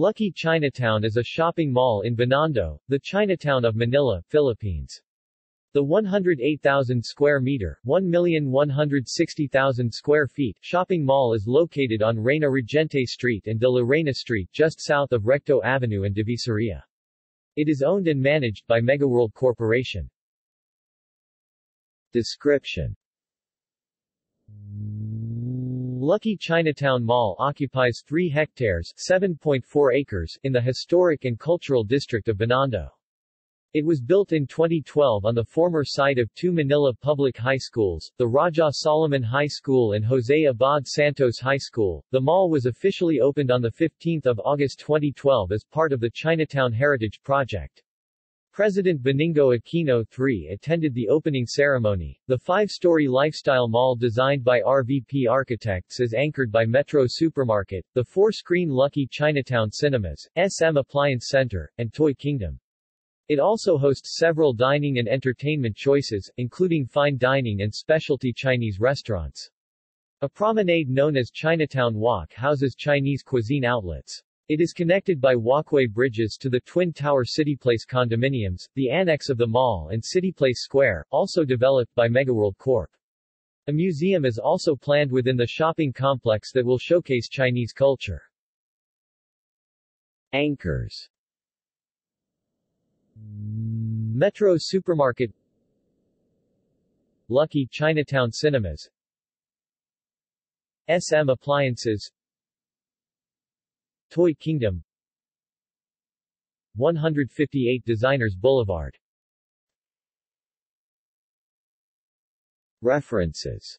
Lucky Chinatown is a shopping mall in Binondo, the Chinatown of Manila, Philippines. The 108,000 square meter, 1,160,000 square feet shopping mall is located on Reina Regente Street and De La Reina Street just south of Recto Avenue and Divisoria. It is owned and managed by Megaworld Corporation. Description Lucky Chinatown Mall occupies 3 hectares 7.4 acres in the historic and cultural district of Binondo. It was built in 2012 on the former site of two Manila public high schools, the Raja Soliman High School and Jose Abad Santos High School. The mall was officially opened on 15 August 2012 as part of the Chinatown Heritage Project. President Benigno Aquino III attended the opening ceremony. The five-story lifestyle mall designed by RVP Architects is anchored by Metro Supermarket, the four-screen Lucky Chinatown Cinemas, SM Appliance Center, and Toy Kingdom. It also hosts several dining and entertainment choices, including fine dining and specialty Chinese restaurants. A promenade known as Chinatown Walk houses Chinese cuisine outlets. It is connected by walkway bridges to the Twin Tower CityPlace condominiums, the annex of the mall and CityPlace Square, also developed by Megaworld Corp. A museum is also planned within the shopping complex that will showcase Chinese culture. Anchors Metro Supermarket Lucky Chinatown Cinemas SM Appliances Toy Kingdom. 158 Designers Boulevard. References